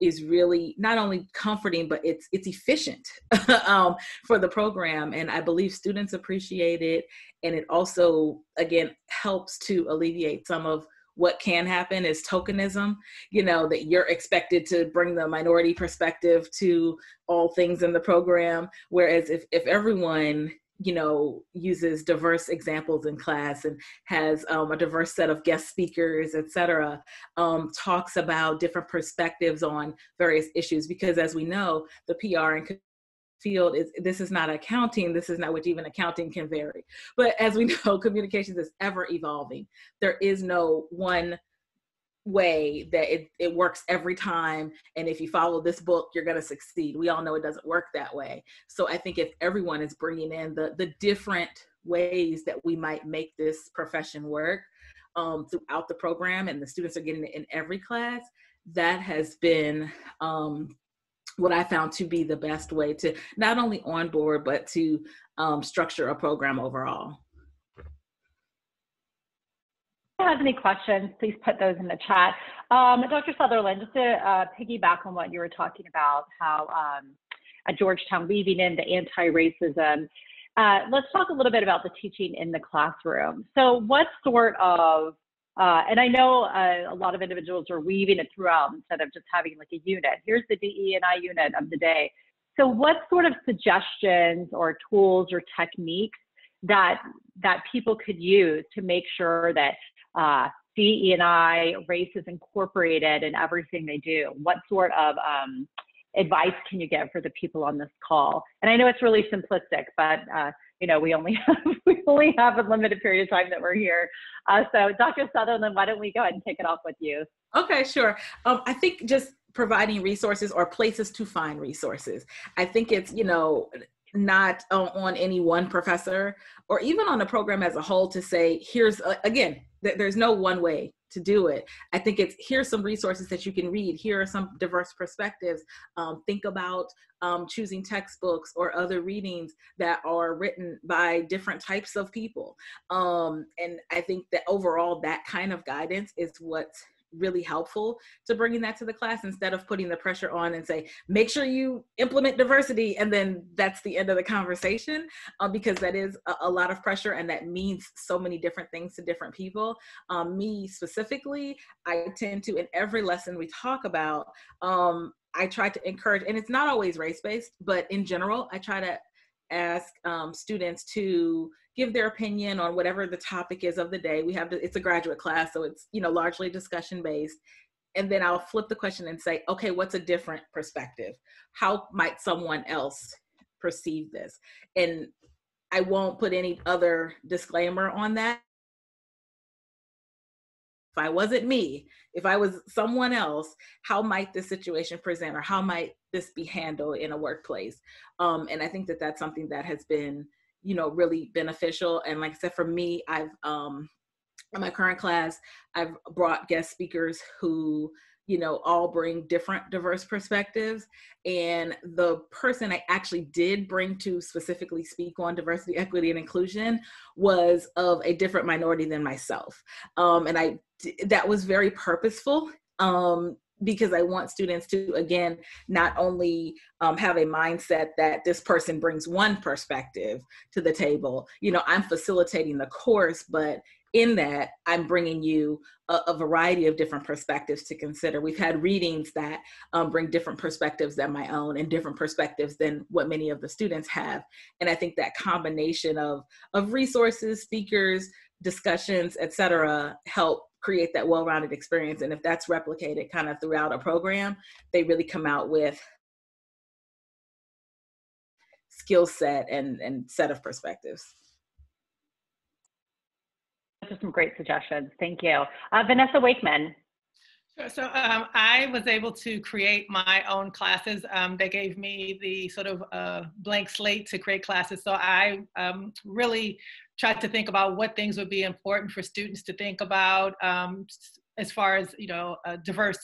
is really not only comforting but it's it's efficient um, for the program and i believe students appreciate it and it also again helps to alleviate some of what can happen is tokenism you know that you're expected to bring the minority perspective to all things in the program. Whereas if, if everyone you know uses diverse examples in class and has um, a diverse set of guest speakers etc um, talks about different perspectives on various issues because as we know the pr and field is this is not accounting this is not which even accounting can vary. But as we know communications is ever evolving. There is no one way that it, it works every time and if you follow this book you're going to succeed. We all know it doesn't work that way. So i think if everyone is bringing in the the different ways that we might make this profession work um, throughout the program and the students are getting it in every class that has been um, what I found to be the best way to not only onboard, but to um, structure a program overall. has any questions, please put those in the chat. Um, Dr. Sutherland, just to uh, piggyback on what you were talking about, how um, at Georgetown weaving in the anti-racism, uh, let's talk a little bit about the teaching in the classroom. So what sort of, uh, and I know uh, a lot of individuals are weaving it throughout instead of just having like a unit. Here's the DE and I unit of the day. So what sort of suggestions or tools or techniques that that people could use to make sure that uh, DE&I race is incorporated in everything they do? What sort of um, advice can you give for the people on this call? And I know it's really simplistic, but uh, you know we only have we only have a limited period of time that we're here. Uh, so, Dr. Sutherland, why don't we go ahead and kick it off with you? Okay, sure. Um, I think just providing resources or places to find resources. I think it's you know not on any one professor or even on the program as a whole to say here's uh, again th- there's no one way to do it. I think it's here's some resources that you can read. Here are some diverse perspectives. Um, think about um, choosing textbooks or other readings that are written by different types of people. Um, and i think that overall that kind of guidance is what's really helpful to bringing that to the class instead of putting the pressure on and say make sure you implement diversity and then that's the end of the conversation uh, because that is a, a, lot of pressure and that means so many different things to different people. Um, me specifically i tend to in every lesson we talk about um, i try to encourage and it's not always race based but in general i try to ask um, students to give their opinion on whatever the topic is of the day. We have to, it's a graduate class, so it's you know largely discussion based. And then I'll flip the question and say, okay, what's a different perspective? How might someone else perceive this? And I won't put any other disclaimer on that. If I wasn't me, if I was someone else, how might this situation present or how might this be handled in a workplace? Um, and I think that that's something that has been you know really beneficial. And like i said for me i've um in my current class i've brought guest speakers who you know all bring different diverse perspectives. And the person i actually did bring to specifically speak on diversity equity and inclusion was of a different minority than myself. Um, and i that was very purposeful. Um, because I want students to, again, not only um, have a mindset that this person brings one perspective to the table. You know, I'm facilitating the course, but in that, I'm bringing you a, a variety of different perspectives to consider. We've had readings that um, bring different perspectives than my own and different perspectives than what many of the students have. And I think that combination of, of resources, speakers, discussions, et cetera, help create that well-rounded experience and if that's replicated kind of throughout a program they really come out with skill set and and set of perspectives. Those are some great suggestions. Thank you. Uh, vanessa wakeman so um, I was able to create my own classes. Um, they gave me the sort of uh, blank slate to create classes. So I um, really tried to think about what things would be important for students to think about um, as far as you know diverse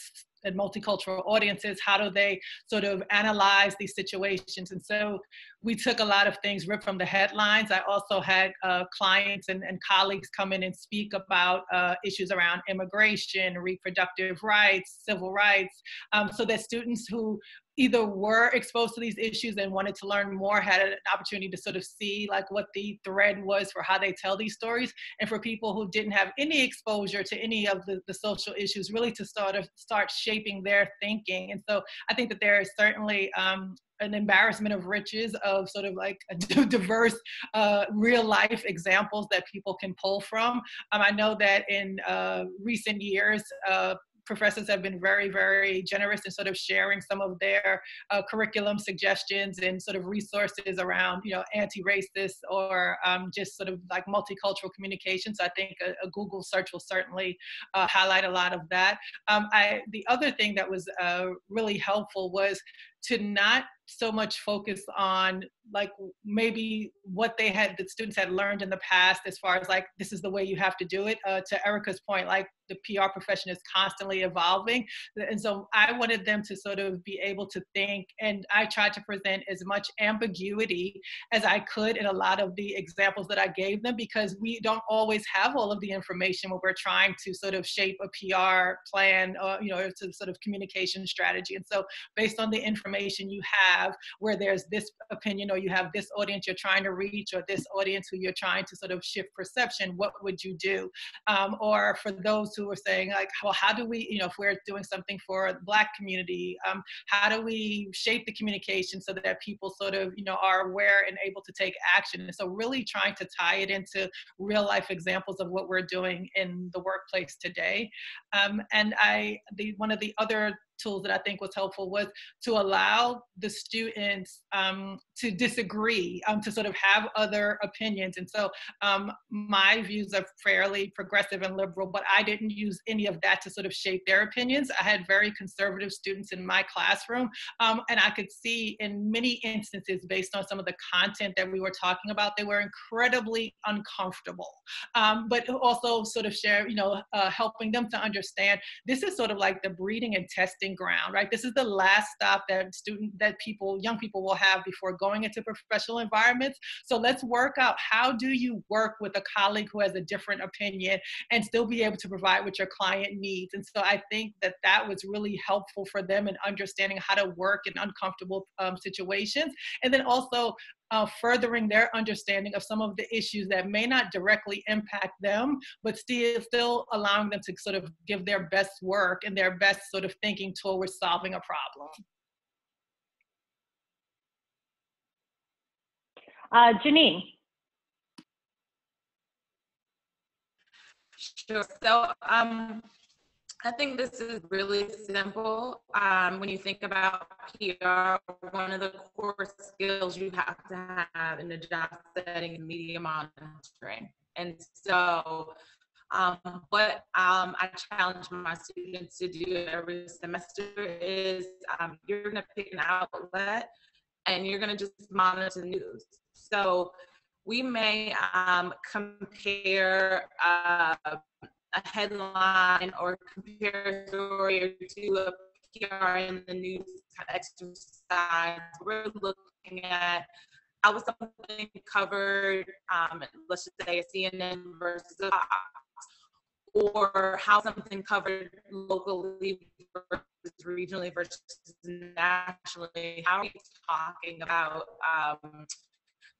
and multicultural audiences how do they sort of analyze these situations? And so we took a lot of things ripped from the headlines. I also had uh, clients and, and, colleagues come in and speak about uh, issues around immigration reproductive rights civil rights um, so that students who either were exposed to these issues and wanted to learn more had an opportunity to sort of see like what the thread was for how they tell these stories and for people who didn't have any exposure to any of the, the social issues really to sort of start shaping their thinking and so i think that there is certainly um, an embarrassment of riches of sort of like diverse uh, real life examples that people can pull from. Um, I know that in uh, recent years, uh, professors have been very, very generous in sort of sharing some of their uh, curriculum suggestions and sort of resources around, you know, anti-racist or um, just sort of like multicultural communication. So I think a, a Google search will certainly uh, highlight a lot of that. Um, I, the other thing that was uh, really helpful was to not so much focus on like maybe what they had the students had learned in the past as far as like this is the way you have to do it. Uh, to erica's point like the pr profession is constantly evolving. And so i wanted them to sort of be able to think and i tried to present as much ambiguity as i could in a lot of the examples that i gave them because we don't always have all of the information when we're trying to sort of shape a pr plan or you know to sort of communication strategy. And so based on the information you have where there's this opinion or you have this audience you're trying to reach or this audience who you're trying to sort of shift perception what would you do? Um, or for those who are saying like well how do we you know if we're doing something for the black community um, how do we shape the communication so that people sort of you know are aware and able to take action? And so really trying to tie it into real life examples of what we're doing in the workplace today. Um, and i the one of the other tools that I think was helpful was to allow the students um, to disagree, um, to sort of have other opinions. And so um, my views are fairly progressive and liberal, but I didn't use any of that to sort of shape their opinions. I had very conservative students in my classroom, um, and I could see in many instances, based on some of the content that we were talking about, they were incredibly uncomfortable. Um, but also sort of share, you know, uh, helping them to understand this is sort of like the breeding and testing ground, right? This is the last stop that student, that people, young people will have before going into professional environments. So let's work out how do you work with a colleague who has a different opinion and still be able to provide what your client needs. And so I think that that was really helpful for them in understanding how to work in uncomfortable um, situations. And then also uh, furthering their understanding of some of the issues that may not directly impact them, but still, still allowing them to sort of give their best work and their best sort of thinking towards solving a problem. Uh, Janine. Sure. So um, I think this is really simple. Um, when you think about PR, one of the core skills you have to have in a job setting is media monitoring. And so, um, what um, I challenge my students to do every semester is um, you're going to pick an outlet and you're going to just monitor the news. So, we may um, compare uh, a headline or compare a story or do a PR in the news exercise. We're looking at how was something covered, um, let's just say a CNN versus a Fox, or how something covered locally versus regionally versus nationally. How are we talking about um,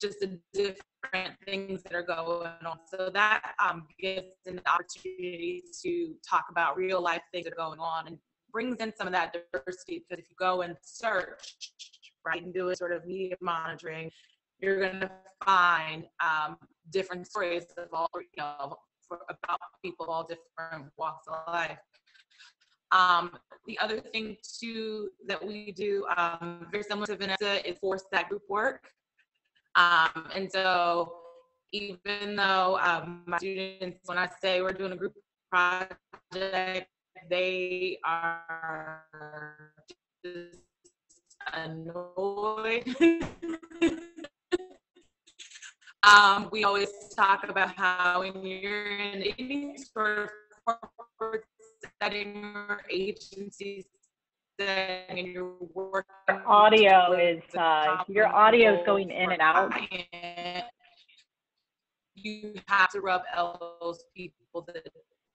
just the different things that are going on. So that um, gives an opportunity to talk about real life things that are going on and brings in some of that diversity. Because if you go and search, right, and do a sort of media monitoring, you're going to find um, different stories of all, you know, for, about people all different walks of life. Um, the other thing too that we do, um, very similar to Vanessa, is force that group work. Um, and so even though um, my students, when I say we're doing a group project, they are just annoyed. um, we always talk about how when you're in any sort of corporate setting or agency and your audio is uh, your audio is going in and out. you have to rub elbows people that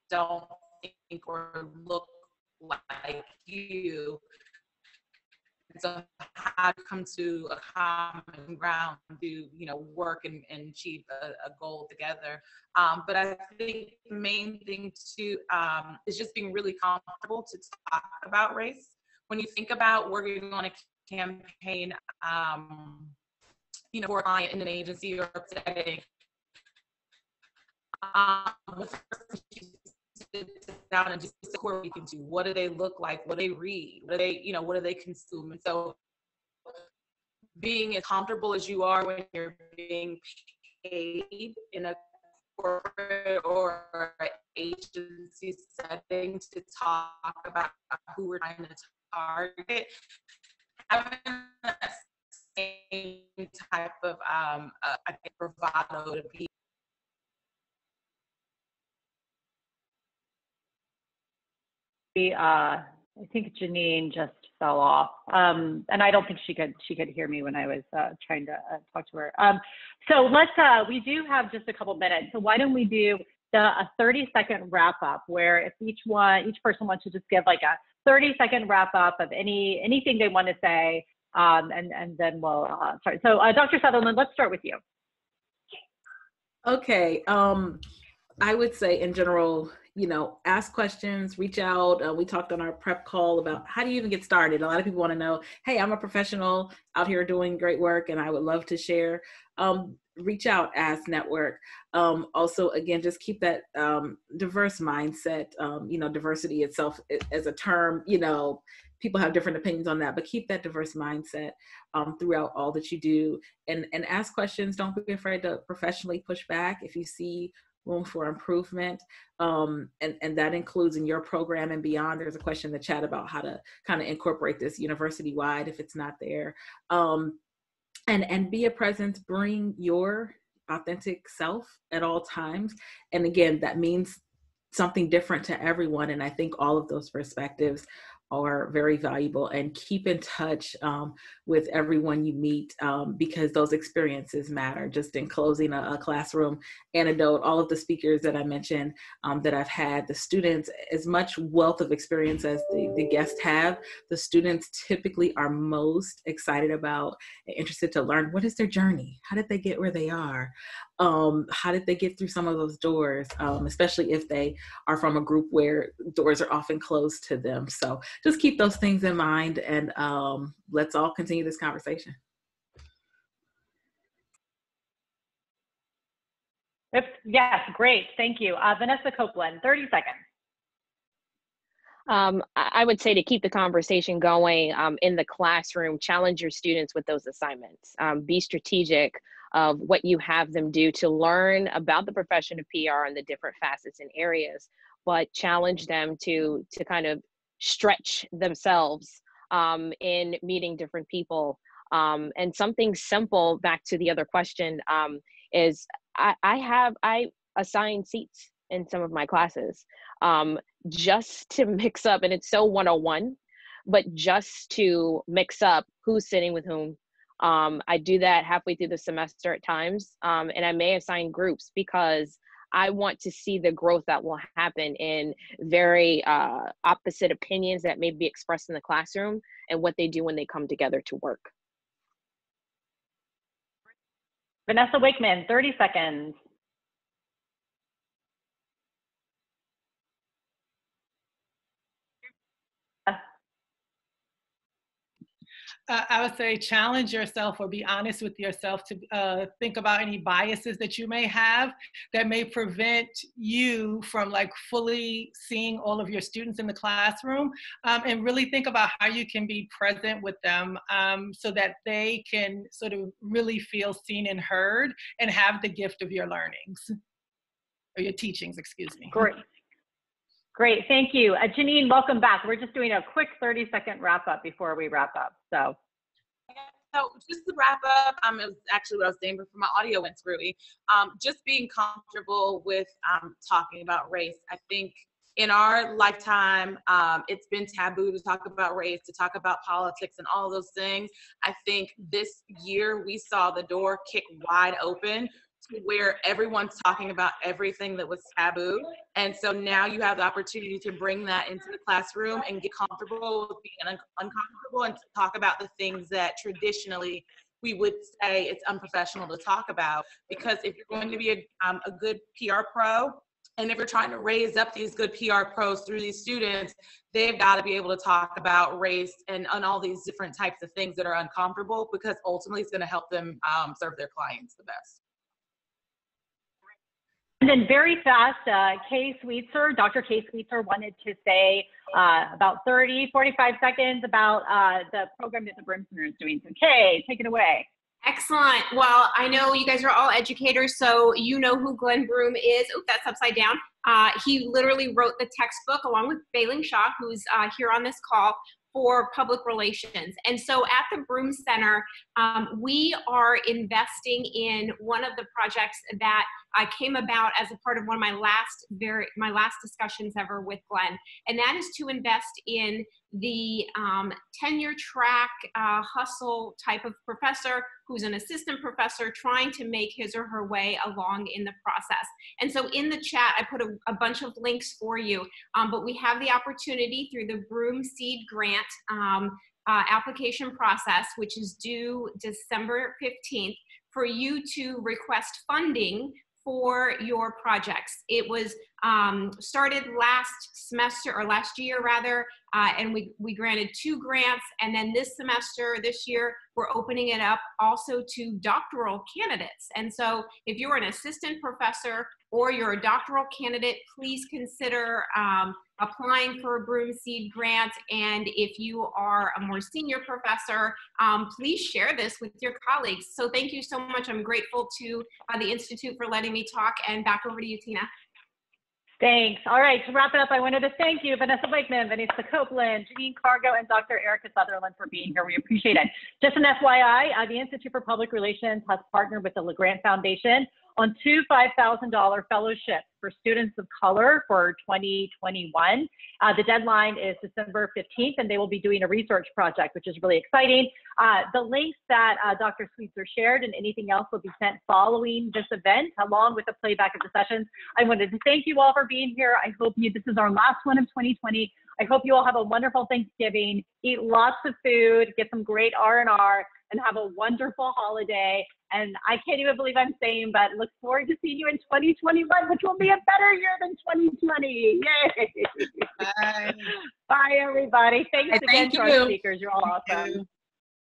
don't think or look like you. So how to come to a common ground to you know work and, and achieve a, a goal together. Um, but i think the main thing too um, is just being really comfortable to talk about race when you think about working on a campaign, um, you know, for a client in an agency or setting, um, down and just what we can do. What do they look like? What do they read? What do they, you know, what do they consume? And so being as comfortable as you are when you're being paid in a corporate or agency setting to talk about who we're trying to target having same type of um, uh, bravado to be uh, I think Janine just fell off, um, and I don't think she could she could hear me when I was uh, trying to uh, talk to her. Um, so let's uh, we do have just a couple minutes. So why don't we do the, a 30 second wrap up where if each one each person wants to just give like a 30 second wrap up of any anything they want to say, um, and and then we'll uh, start. So uh, Dr. Sutherland, let's start with you. Okay. Um, I would say in general, you know, ask questions, reach out. Uh, we talked on our prep call about how do you even get started. A lot of people want to know, hey, I'm a professional out here doing great work and I would love to share. Um, reach out, as network. Um, also, again, just keep that um, diverse mindset. Um, you know, diversity itself as a term, you know, people have different opinions on that, but keep that diverse mindset um, throughout all that you do and, and ask questions. Don't be afraid to professionally push back if you see room for improvement. Um, and, and that includes in your program and beyond. There's a question in the chat about how to kind of incorporate this university wide if it's not there. Um, and, and be a presence, bring your authentic self at all times. And again, that means something different to everyone. And I think all of those perspectives are very valuable and keep in touch um, with everyone you meet um, because those experiences matter. Just in closing, a, a, classroom anecdote, all of the speakers that I mentioned um, that I've had, the students, as much wealth of experience as the, the guests have, the students typically are most excited about interested to learn what is their journey? How did they get where they are? Um, how did they get through some of those doors, um, especially if they are from a group where doors are often closed to them. So just keep those things in mind and um, let's all continue this conversation. Yes, great. Thank you. Uh, Vanessa Copeland, 30 seconds. Um, I would say to keep the conversation going um, in the classroom, challenge your students with those assignments. Um, be strategic of what you have them do to learn about the profession of PR and the different facets and areas, but challenge them to to kind of stretch themselves um, in meeting different people. Um, and something simple back to the other question um, is I, I, have I assign seats in some of my classes um, just to mix up, and it's so 101, but just to mix up who's sitting with whom, um, I do that halfway through the semester at times, um, and I may assign groups because I want to see the growth that will happen in very uh, opposite opinions that may be expressed in the classroom and what they do when they come together to work. Vanessa Wakeman, 30 seconds. Uh, I would say challenge yourself or be honest with yourself to uh, think about any biases that you may have that may prevent you from like fully seeing all of your students in the classroom um, and really think about how you can be present with them um, so that they can sort of really feel seen and heard and have the gift of your learnings or your teachings, excuse me. Great. Great, thank you. Uh, Janine, welcome back. We're just doing a quick 30 second wrap up before we wrap up. So. So just to wrap up, um, it was actually what I was saying before my audio went screwy. Um, just being comfortable with um, talking about race. I think in our lifetime, um, it's been taboo to talk about race, to talk about politics, and all those things. I think this year we saw the door kick wide open where everyone's talking about everything that was taboo. And so now you have the opportunity to bring that into the classroom and get comfortable with being un- uncomfortable and talk about the things that traditionally we would say it's unprofessional to talk about. Because if you're going to be a, um, a good PR pro, and if you're trying to raise up these good PR pros through these students, they've got to be able to talk about race and, all these different types of things that are uncomfortable because ultimately it's going to help them um, serve their clients the best. Then very fast, uh, Kay Sweetser, Dr. Kay Sweetser wanted to say uh, about 30, 45 seconds about uh, the program that the Broom Center is doing. So Kay, take it away. Excellent. Well, I know you guys are all educators, so you know who Glen Broom is. Oh, that's upside down. Uh, he literally wrote the textbook along with Bey-Ling Sha, who's uh, here on this call, for public relations. And so at the Broom Center, um, we are investing in one of the projects that uh, came about as a part of one of my last very my last discussions ever with Glen, and that is to invest in the um, tenure track uh, hustle type of professor who's an assistant professor trying to make his or her way along in the process. And so in the chat, I put a, a bunch of links for you, um, but we have the opportunity through the Broom Seed Grant um, uh, application process, which is due December 15th, for you to request funding for your projects. It was um, started last semester or last year rather, uh, and we, we granted two grants. And then this semester, this year, we're opening it up also to doctoral candidates. And so if you're an assistant professor or you're a doctoral candidate, please consider um, applying for a Broom Seed grant. And if you are a more senior professor, um, please share this with your colleagues. So thank you so much. I'm grateful to uh, the Institute for letting me talk and back over to you, Tina. Thanks. All right, to wrap it up, I wanted to thank you, Vanessa Wakeman, Vanessa Copeland, Janine Cargo, and Dr. Erica Sutherland for being here. We appreciate it. Just an FYI, uh, the Institute for Public Relations has partnered with the LAGRANT Foundation on two $5,000 fellowships for students of color for 2021. Uh, the deadline is December 15th, and they will be doing a research project, which is really exciting. Uh, the links that uh, Dr. Sweetser shared and anything else will be sent following this event, along with a playback of the sessions. I wanted to thank you all for being here. I hope you, this is our last one of 2020. I hope you all have a wonderful Thanksgiving, eat lots of food, get some great R&R, and have a wonderful holiday. And I can't even believe I'm saying, but look forward to seeing you in 2021, which will be a better year than 2020. Yay! Bye. Bye, everybody. Thanks again thank to you. our speakers. You're all awesome.